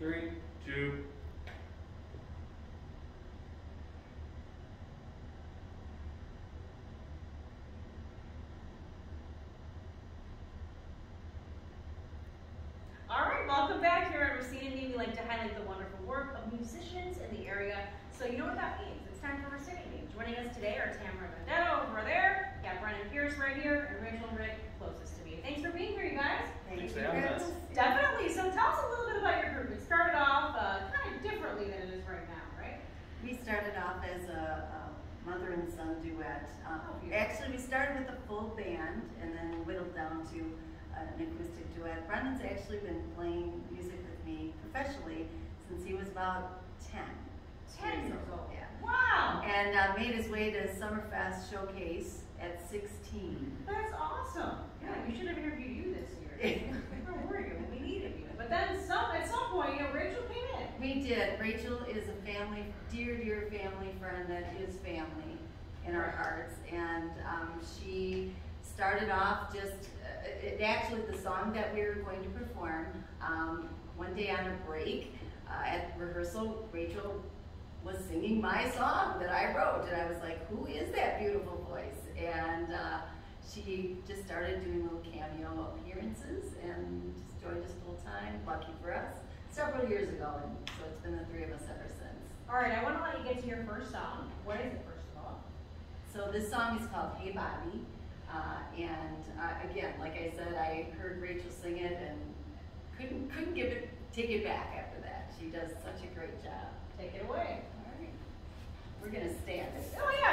three, two. All right, welcome back here at Racine We like to highlight the wonderful work of musicians in the area. So you know what that means. It's time for Racine Joining us today are Tamara Vendetta over there, got Brennan Pierce right here, and Rachel and Rick closest to me. Thanks for being here, you guys. Thanks for having us. Definitely. So tell us a little bit about your group. It started off uh, kind of differently than it is right now, right? We started off as a, a mother and son duet. Um, actually, we started with a full band and then whittled down to an acoustic duet. Brendan's actually been playing music with me professionally since he was about 10. Ten years old. Yeah. Wow. And uh, made his way to Summerfest Showcase at 16. That's awesome. Yeah, we should have interviewed you this year. Where were you? We needed you. But then some at some point, you know, Rachel came in. We did. Rachel is a family, dear, dear family friend that is family in our hearts. And um, she started off just, uh, it, actually, the song that we were going to perform, um, one day on a break uh, at rehearsal, Rachel was singing my song that I wrote. And I was like, who is that beautiful voice? And uh, she just started doing little cameo appearances and just joined us full time, lucky for us, several years ago. And so it's been the three of us ever since. All right, I want to let you get to your first song. What is it, first? So this song is called Hey Bobby. Uh, and uh, again, like I said, I heard Rachel sing it and couldn't couldn't give it take it back after that. She does such a great job. Take it away. All right, we're gonna stand. Oh yeah,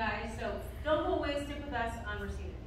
guys. So don't go wasted with us on receiving.